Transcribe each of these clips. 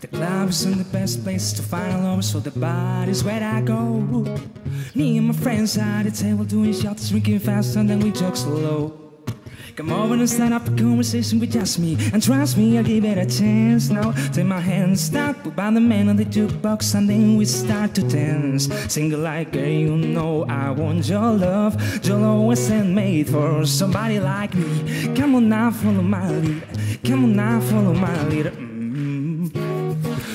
The club isn't the best place to find a love, so the is where I go. Me and my friends at the table doing shots, drinking fast, and then we talk slow. Come over and start up a conversation with just me And trust me, I'll give it a chance. Now Take my hand, stop by the man on the jukebox And then we start to dance. Sing like, girl, you know I want your love. Your love wasn't made for somebody like me. Come on now, follow my lead. Come on now, follow my lead. Mm.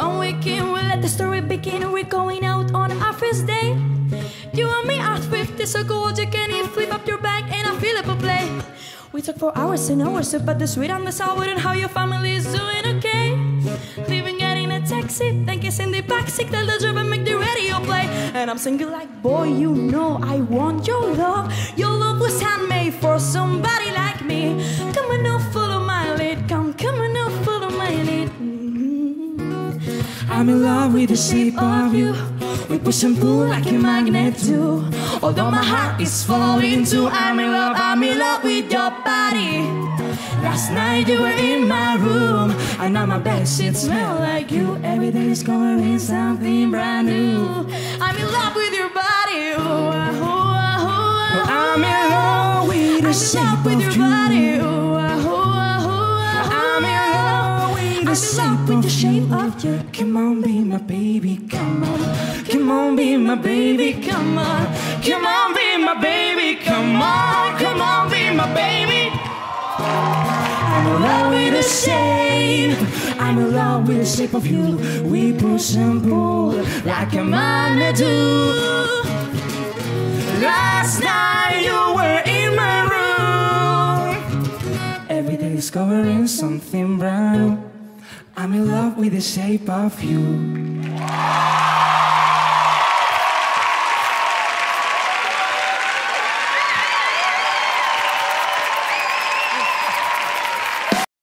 One weekend, we let the story begin. We're going out on our first date. You and me are thrifty, so cold you can even flip up your back and I feel it for play. We talk for hours and hours about the sweet and the sour and how your family is doing okay. Leaving, getting a taxi, then kissing the backseat, tell the driver make the radio play. And I'm singing like, boy, you know I want your love. Your love was handmade for somebody like me. Come on I'm in love with the shape of you. We push and pull like a magnet do. Although my heart is falling too. I'm in love, I'm in love with your body. Last night you were in my room, and now my bed sheets smell like you. Every day discovering something brand new. I'm in love with your body. Ooh, ah, ooh, ah, ooh, ah, I'm in love with the shape of your you. body. I'm the shape with of the shape you. of you. Come on, be my baby, come on. Come on, be my baby, come on. Come on, be my baby, come on. Come on, be my baby. I'm in love with the shape. I'm in love with the shape of you. We push and pull like a magnet do. Last night you were in my room. Every day discovering something brand new. I'm in love with the shape of you.